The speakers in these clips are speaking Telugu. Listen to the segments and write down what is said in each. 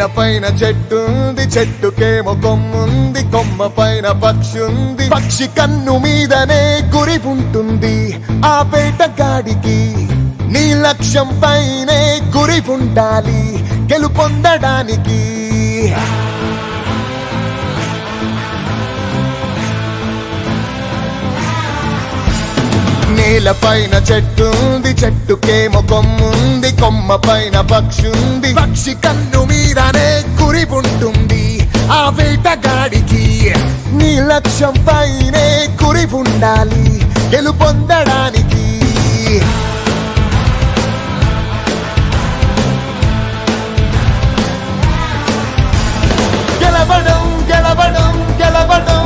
నేలపైన చెట్టుంది చెట్టుకేమో కొమ్ముంది కొమ్మ పైన పక్షి ఉంది పక్షి కన్ను మీదనే గురి ఉంటుంది ఆ వేటగాడికి నీ లక్ష్యం పైనే గురి ఉండాలి గెలుపొందడానికి నేలపైన చెట్టుంది చెట్టుకేమో కొమ్ముంది కొమ్మ పైన పక్షి ఉంది పక్షి లక్ష్యం పైనే గురి ఉండాలి గెలుపొందడానికి గెలవడం గెలవడం గెలవడం.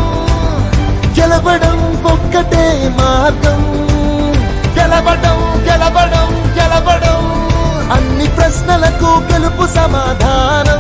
గెలవడం ఒక్కటే మార్గం. గెలవడం గెలవడం గెలవడం. అన్ని ప్రశ్నలకు గెలుపు సమాధానం.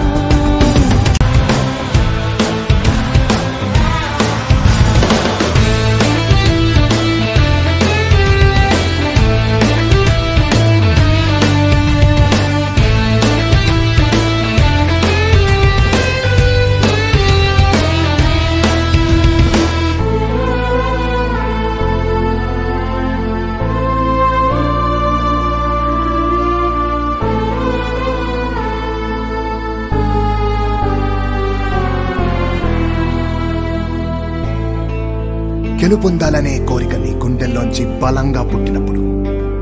గెలుపొందాలనే కోరిక నీ గుండెల్లోంచి బలంగా పుట్టినప్పుడు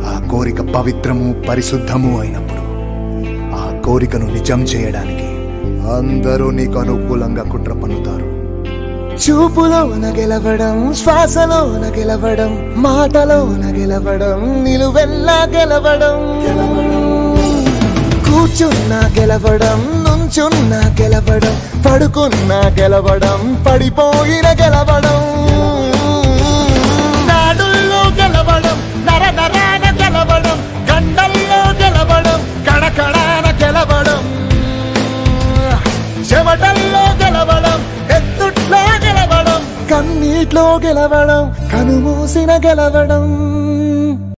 ఆ కోరిక పవిత్రము పరిశుద్ధము అయినప్పుడు ఆ కోరికను నిజం చేయడానికి అందరూ నీకు అనుకూలంగా కుట్ర పన్నుతారు. చూపులోన గెలవడం శ్వాసలోన గెలవడం మాటలోన గెలవడం నిలువెల్లా గెలవడం. కూర్చున్నా గెలవడం నుంచున్నా గెలవడం పడుకున్నా గెలవడం పడిపోయిన గెలవడం. చెమటల్లో గెలవడం ఎత్తుట్లో గెలవడం కన్నీట్లో గెలవడం కనుమూసిన గెలవడం.